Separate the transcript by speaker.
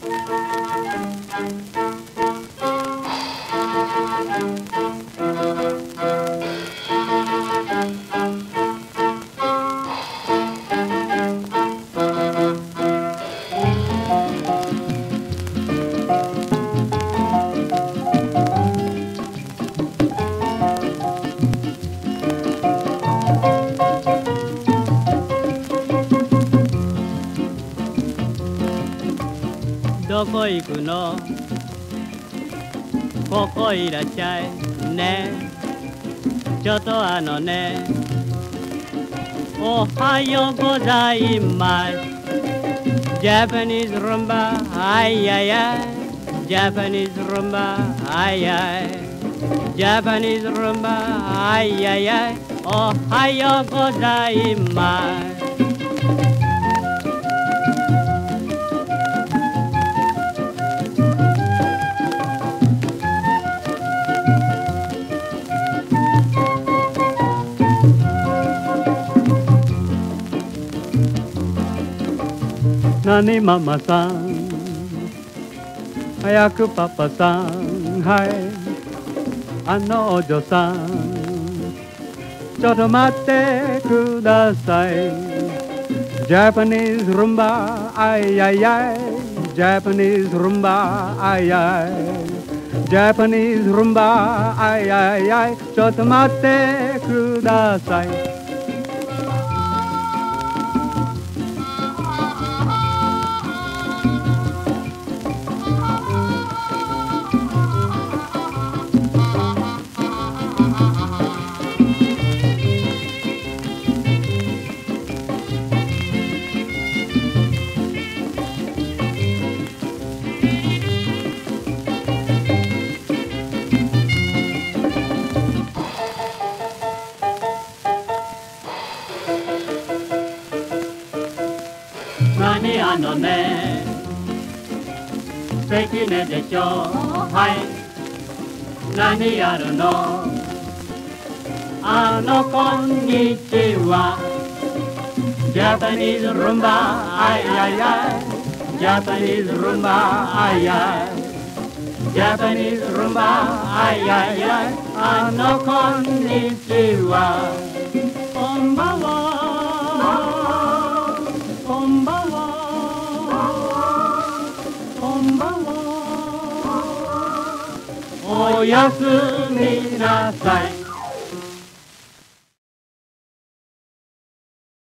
Speaker 1: Música どこ行くの？ここいらっしゃいね。ちょっとあのね。おはようございます。ジャパニーズルンバあいあいあいジャパニーズルンバあいあいジャパニーズルンバあいあいあいおはようございます。何ママさん早くパパさんはいあのお嬢さんちょっと待ってください何あのね。関根でしょ。はい。何やるの。あのこんにちは。ジャパニーズルンバアイアイアイジャパニーズルンバアイアイジャパニーズルンバアイアイアイあのこんにちは。おやすみなさい。